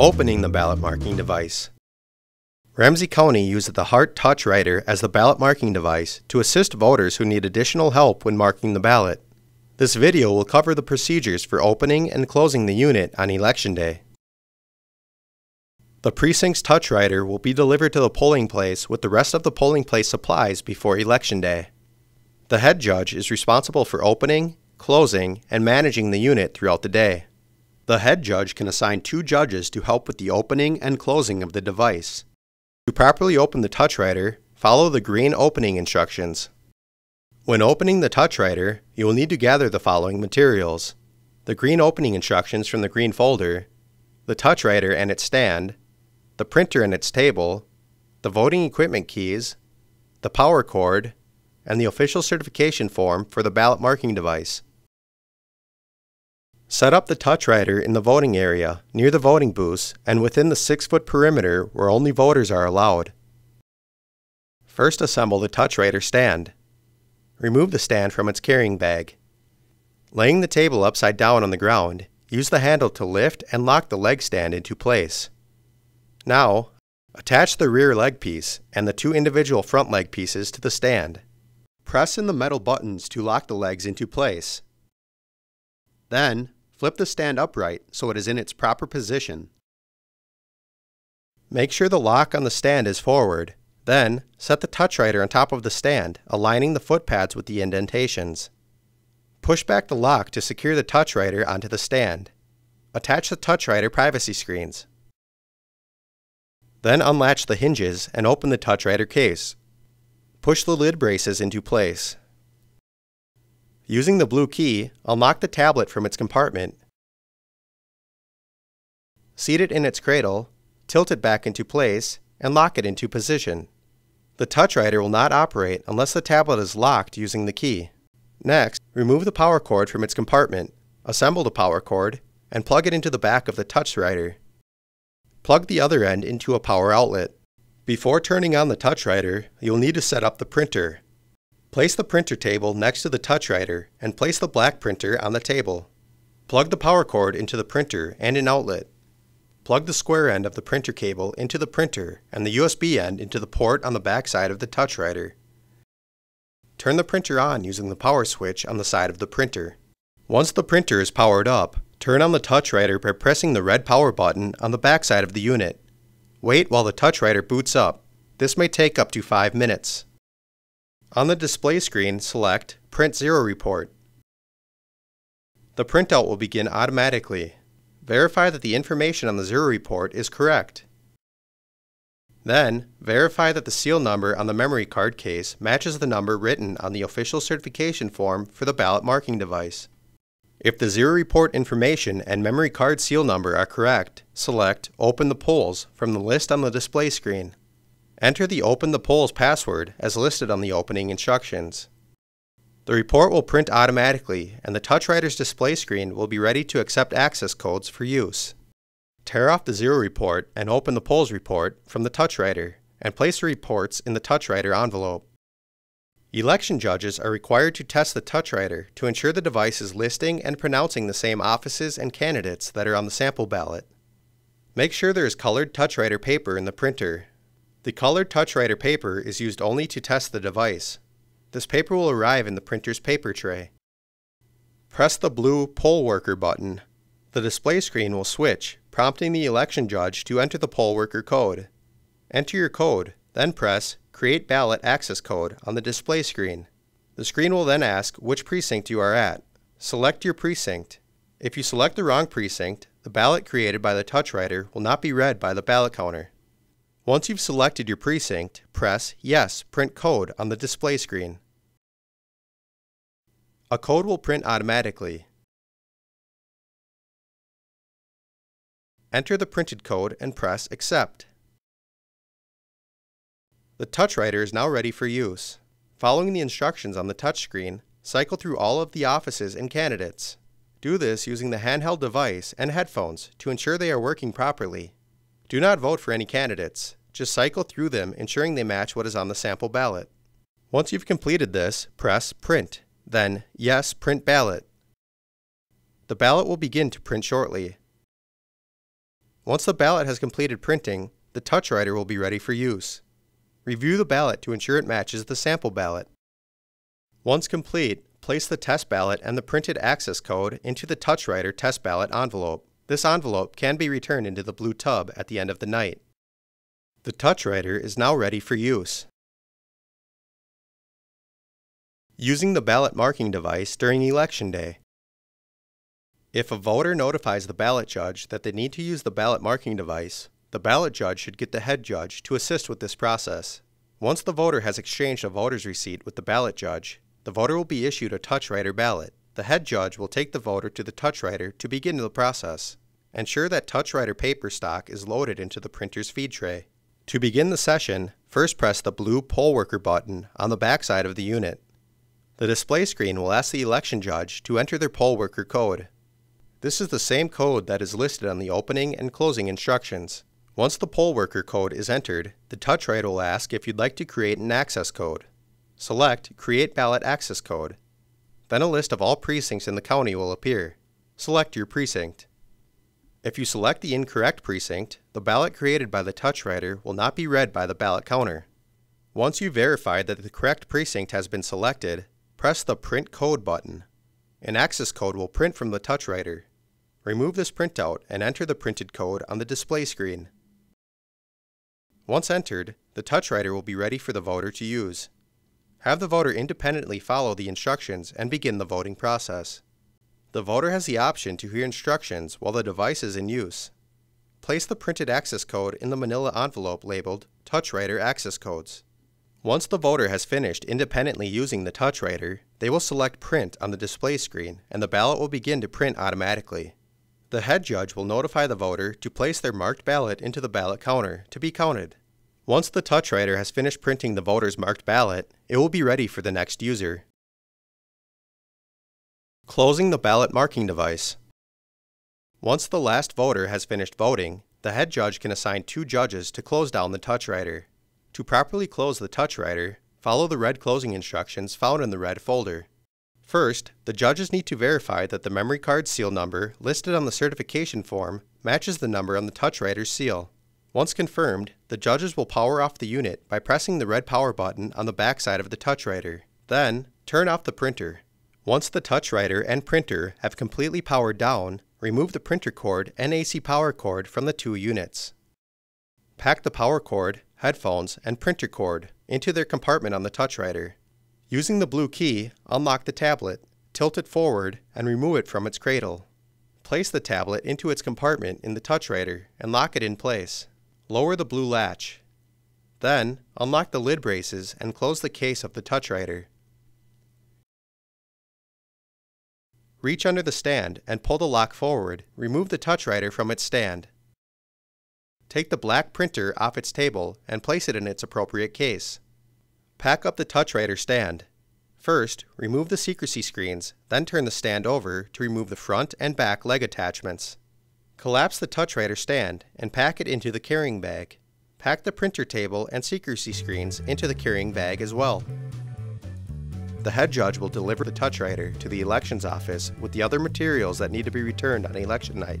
Opening the ballot marking device. Ramsey County uses the Hart Touch Writer as the ballot marking device to assist voters who need additional help when marking the ballot. This video will cover the procedures for opening and closing the unit on Election Day. The precinct's touch writer will be delivered to the polling place with the rest of the polling place supplies before Election Day. The head judge is responsible for opening, closing, and managing the unit throughout the day. The head judge can assign two judges to help with the opening and closing of the device. To properly open the touch writer, follow the green opening instructions. When opening the touch writer, you will need to gather the following materials. The green opening instructions from the green folder, the touch writer and its stand, the printer and its table, the voting equipment keys, the power cord, and the official certification form for the ballot marking device. Set up the touch writer in the voting area, near the voting booths, and within the 6-foot perimeter where only voters are allowed. First assemble the touch writer stand. Remove the stand from its carrying bag. Laying the table upside down on the ground, use the handle to lift and lock the leg stand into place. Now, attach the rear leg piece and the two individual front leg pieces to the stand. Press in the metal buttons to lock the legs into place. Then, flip the stand upright so it is in its proper position. Make sure the lock on the stand is forward. Then, set the touch writer on top of the stand, aligning the foot pads with the indentations. Push back the lock to secure the touch writer onto the stand. Attach the touch writer privacy screens. Then unlatch the hinges and open the touch writer case. Push the lid braces into place. Using the blue key, unlock the tablet from its compartment. Seat it in its cradle, tilt it back into place, and lock it into position. The touch writer will not operate unless the tablet is locked using the key. Next, remove the power cord from its compartment, assemble the power cord, and plug it into the back of the touch writer. Plug the other end into a power outlet. Before turning on the touch writer, you'll need to set up the printer. Place the printer table next to the touch writer and place the black printer on the table. Plug the power cord into the printer and an outlet. Plug the square end of the printer cable into the printer and the USB end into the port on the back side of the touch writer. Turn the printer on using the power switch on the side of the printer. Once the printer is powered up, Turn on the touch writer by pressing the red power button on the back side of the unit. Wait while the touch writer boots up. This may take up to 5 minutes. On the display screen, select Print Zero Report. The printout will begin automatically. Verify that the information on the Zero Report is correct. Then, verify that the seal number on the memory card case matches the number written on the official certification form for the ballot marking device. If the zero report information and memory card seal number are correct, select Open the Polls from the list on the display screen. Enter the Open the Polls password as listed on the opening instructions. The report will print automatically and the TouchWriter's display screen will be ready to accept access codes for use. Tear off the zero report and open the polls report from the TouchWriter and place the reports in the TouchWriter envelope. Election judges are required to test the TouchWriter to ensure the device is listing and pronouncing the same offices and candidates that are on the sample ballot. Make sure there is colored TouchWriter paper in the printer. The colored touch writer paper is used only to test the device. This paper will arrive in the printer's paper tray. Press the blue Poll Worker button. The display screen will switch, prompting the election judge to enter the poll worker code. Enter your code, then press Create Ballot Access Code on the display screen. The screen will then ask which precinct you are at. Select your precinct. If you select the wrong precinct, the ballot created by the touch writer will not be read by the ballot counter. Once you've selected your precinct, press Yes, Print Code on the display screen. A code will print automatically. Enter the printed code and press Accept. The touch writer is now ready for use. Following the instructions on the touchscreen, cycle through all of the offices and candidates. Do this using the handheld device and headphones to ensure they are working properly. Do not vote for any candidates, just cycle through them ensuring they match what is on the sample ballot. Once you've completed this, press Print, then Yes, Print Ballot. The ballot will begin to print shortly. Once the ballot has completed printing, the touch writer will be ready for use. Review the ballot to ensure it matches the sample ballot. Once complete, place the test ballot and the printed access code into the TouchWriter test ballot envelope. This envelope can be returned into the blue tub at the end of the night. The TouchWriter is now ready for use. Using the ballot marking device during Election Day. If a voter notifies the ballot judge that they need to use the ballot marking device, the ballot judge should get the head judge to assist with this process. Once the voter has exchanged a voter's receipt with the ballot judge, the voter will be issued a TouchWriter ballot. The head judge will take the voter to the TouchWriter to begin the process. Ensure that TouchWriter paper stock is loaded into the printer's feed tray. To begin the session, first press the blue poll worker button on the back side of the unit. The display screen will ask the election judge to enter their poll worker code. This is the same code that is listed on the opening and closing instructions. Once the poll worker code is entered, the TouchWriter will ask if you'd like to create an access code. Select Create Ballot Access Code. Then a list of all precincts in the county will appear. Select your precinct. If you select the incorrect precinct, the ballot created by the TouchWriter will not be read by the ballot counter. Once you verify that the correct precinct has been selected, press the Print Code button. An access code will print from the TouchWriter. Remove this printout and enter the printed code on the display screen. Once entered, the TouchWriter will be ready for the voter to use. Have the voter independently follow the instructions and begin the voting process. The voter has the option to hear instructions while the device is in use. Place the printed access code in the manila envelope labeled TouchWriter Access Codes. Once the voter has finished independently using the TouchWriter, they will select Print on the display screen and the ballot will begin to print automatically. The head judge will notify the voter to place their marked ballot into the ballot counter to be counted. Once the TouchWriter has finished printing the voter's marked ballot, it will be ready for the next user. Closing the ballot marking device. Once the last voter has finished voting, the head judge can assign two judges to close down the TouchWriter. To properly close the TouchWriter, follow the red closing instructions found in the red folder. First, the judges need to verify that the memory card seal number listed on the certification form matches the number on the TouchWriter's seal. Once confirmed, the judges will power off the unit by pressing the red power button on the backside of the TouchWriter. Then, turn off the printer. Once the TouchWriter and printer have completely powered down, remove the printer cord and AC power cord from the two units. Pack the power cord, headphones, and printer cord into their compartment on the TouchWriter. Using the blue key, unlock the tablet, tilt it forward, and remove it from its cradle. Place the tablet into its compartment in the TouchWriter and lock it in place. Lower the blue latch. Then, unlock the lid braces and close the case of the TouchWriter. Reach under the stand and pull the lock forward. Remove the TouchWriter from its stand. Take the black printer off its table and place it in its appropriate case. Pack up the TouchWriter stand. First, remove the secrecy screens, then turn the stand over to remove the front and back leg attachments. Collapse the TouchWriter stand and pack it into the carrying bag. Pack the printer table and secrecy screens into the carrying bag as well. The head judge will deliver the TouchWriter to the elections office with the other materials that need to be returned on election night.